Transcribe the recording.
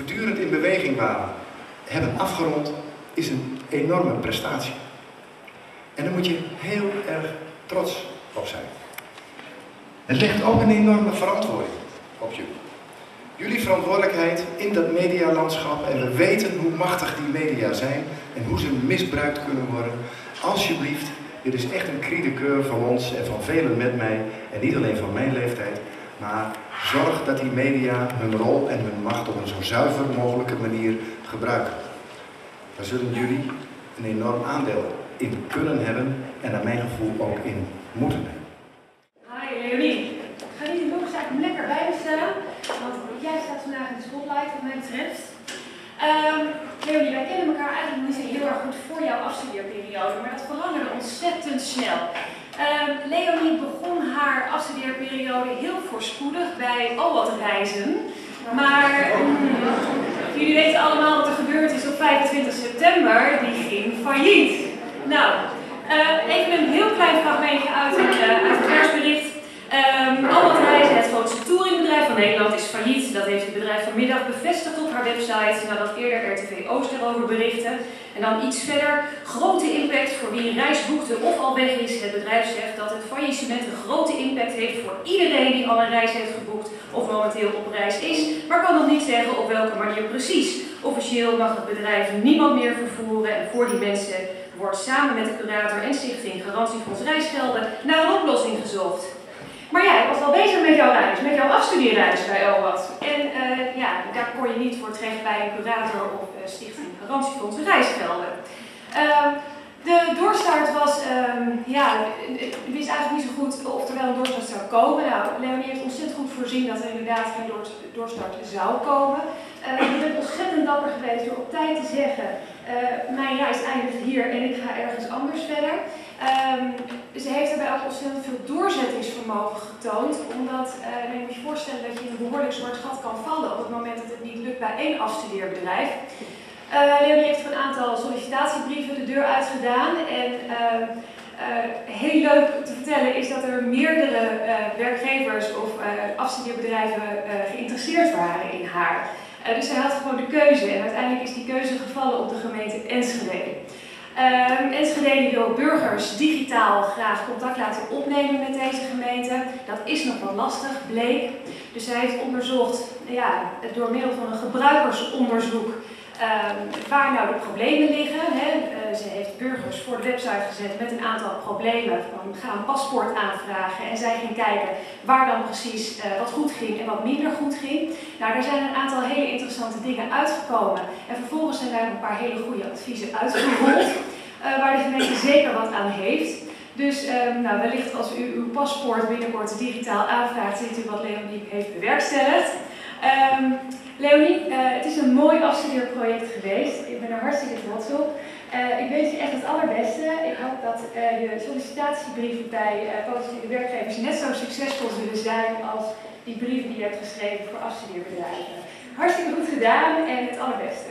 voortdurend in beweging waren, hebben afgerond, is een enorme prestatie. En daar moet je heel erg trots op zijn. Het legt ook een enorme verantwoording op jullie. Jullie verantwoordelijkheid in dat medialandschap en we weten hoe machtig die media zijn en hoe ze misbruikt kunnen worden. Alsjeblieft, dit is echt een cri de coeur van ons en van velen met mij en niet alleen van mijn leeftijd, maar zorg dat die media hun rol en hun macht op een zo zuiver mogelijke manier gebruiken. Daar zullen jullie een enorm aandeel in kunnen hebben en naar mijn gevoel ook in moeten hebben. Hi Leonie. Ga niet de zaak lekker bij me stellen, want jij staat vandaag in de spotlight wat mij betreft. Um, Leonie, wij kennen elkaar eigenlijk niet zo heel erg goed voor jouw afstudeerperiode, maar dat veranderde ontzettend snel. Um, Leonie begon haar afstudeerperiode heel voorspoedig bij al wat reizen. Maar um, jullie weten allemaal wat er gebeurd is op 25 september. Die ging failliet. Nou, uh, even een heel klein fragmentje uit het, uh, uit het persbericht. Um, Albert Reizen, het grootste touringbedrijf van Nederland, is failliet. Dat heeft het bedrijf vanmiddag bevestigd op haar website nadat eerder RTV Oost erover berichtte. En dan iets verder, grote impact voor wie een reis boekte of al is. Het bedrijf zegt dat het faillissement een grote impact heeft voor iedereen die al een reis heeft geboekt of momenteel op reis is, maar kan nog niet zeggen op welke manier precies. Officieel mag het bedrijf niemand meer vervoeren en voor die mensen wordt samen met de curator en stichting Garantiefonds Reisgelden naar een oplossing gezocht. Maar ja, ik was al bezig met jouw reis, met jouw afstudeerreis bij OWAT. En uh, ja, daar kon je niet voor terecht bij een curator of uh, stichting Garantiefonds Reisgelden. Uh, de doorstart was, um, ja, ik wist eigenlijk niet zo goed of er wel een doorstart zou komen. Nou, Leonie heeft ontzettend goed voorzien dat er inderdaad geen doorstart zou komen. Uh, je bent ontzettend dapper geweest door op tijd te zeggen, mijn reis eindigt hier en ik ga ergens anders verder. Ze heeft daarbij ook ontzettend veel doorzettingsvermogen getoond, omdat, uh, je moet je voorstellen dat je in een behoorlijk zwart gat kan vallen op het moment dat het niet lukt bij één afstudeerbedrijf. Uh, Leonie heeft een aantal sollicitatiebrieven de deur uitgedaan en uh, heel leuk te vertellen is dat er meerdere werkgevers of afstudeerbedrijven geïnteresseerd waren in haar. dus zij had gewoon de keuze en uiteindelijk is die keuze gevallen op de gemeente Enschede. Um, Enschede wil burgers digitaal graag contact laten opnemen met deze gemeente. Dat is nog lastig, bleek. Dus zij heeft onderzocht ja, door middel van een gebruikersonderzoek Um, waar nou de problemen liggen. Hè. Uh, ze heeft burgers voor de website gezet met een aantal problemen. Van ga een paspoort aanvragen. En zij ging kijken waar dan precies uh, wat goed ging en wat minder goed ging. Nou, daar zijn een aantal hele interessante dingen uitgekomen. En vervolgens zijn daar een paar hele goede adviezen uitgerold. Uh, waar de gemeente zeker wat aan heeft. Dus um, nou, wellicht als u uw paspoort binnenkort digitaal aanvraagt, ziet u wat Leonie heeft bewerkstelligd. Um, Leonie, uh, het is een mooi afstudeerproject geweest. Ik ben er hartstikke trots op. Uh, ik wens je echt het allerbeste. Ik hoop dat uh, je sollicitatiebrieven bij potentiële werkgevers net zo succesvol zullen zijn als die brieven die je hebt geschreven voor afstudeerbedrijven. Hartstikke goed gedaan en het allerbeste.